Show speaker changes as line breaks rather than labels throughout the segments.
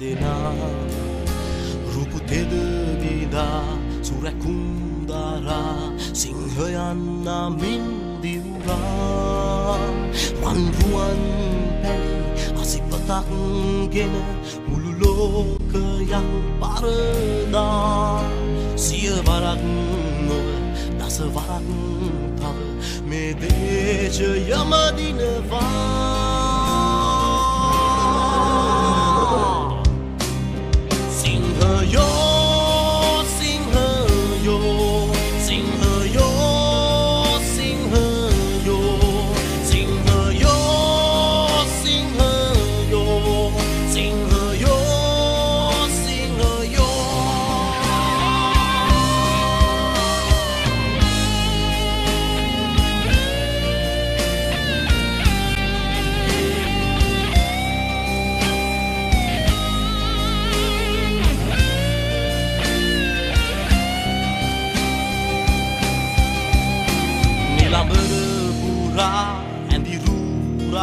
දෙනා. රුකුතෙද ගීදා සුරැකුම්දාරා සිංහයන්නා මින් දිවුරා රන්රුවන් පැලි අසිපතක්ගෙන මුළු ලෝකයන් පරදා. සියවරක් නොව දසවරක් තව මේ දේශයමදිනවා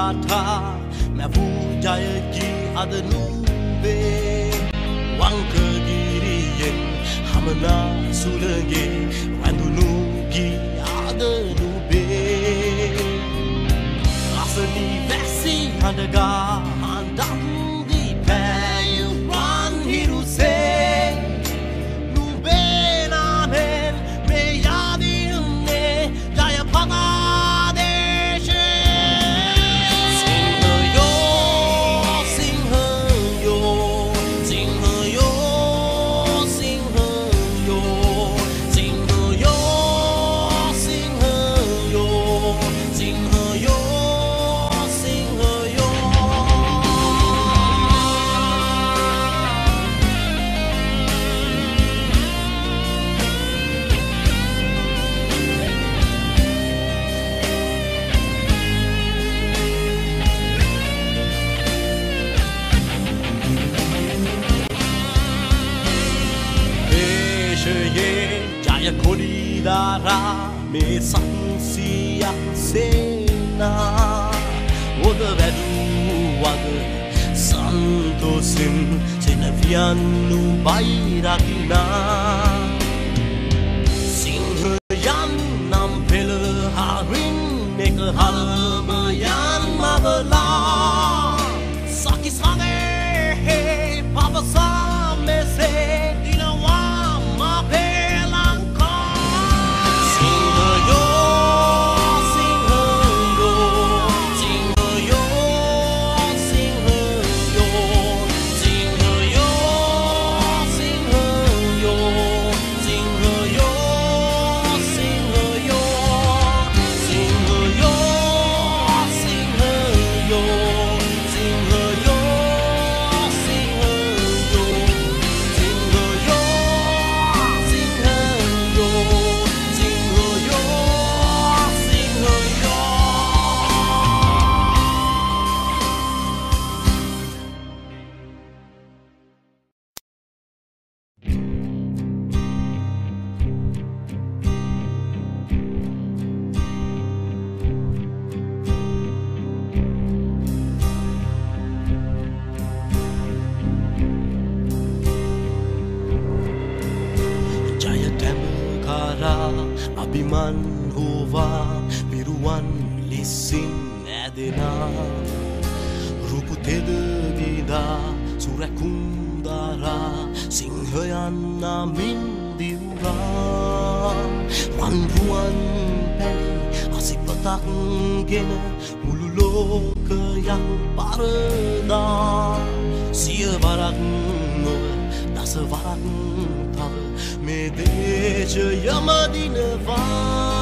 පාටා මැවූජයකි අද නූවේ. වංකගිරියෙන් හමනා සුළගේ වැඳුනුගී ආදනුබේ අසනී වැැසි හඬගා ජය කොඩිදාරා මේ සංසියක් සේනා. ඔද වැඩූ වග සන්තෝසින් සෙනවියන්නු බයිරකිනා අභිමන් හෝවා පිරුවන් ලිස්සින් ඇදෙනා. රුපු තෙදවිදා සුරැකුන්දාරා සිංහයන්නා මින් දිවුරා වන්රුවන් පැයි අසිපතක්ගෙන මුළු ලෝකයන් පරදා. සියවරක් නොව දසවරක් mi dice chiama di nevada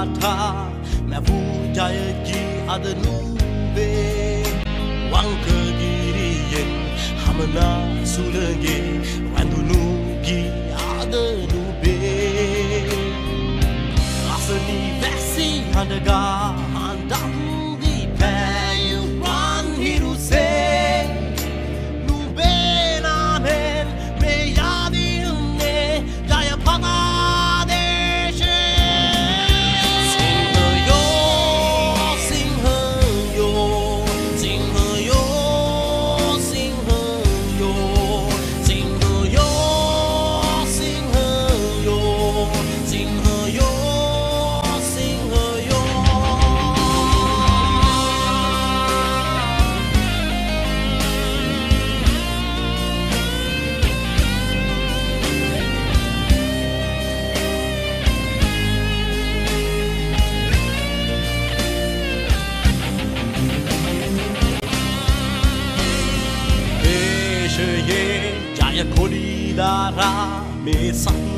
Mata මැවූජයකි අද නුවේ වංකගිරියෙන් හමනා සුළගේ වැඳුනූ ye jaya khodi dara me sai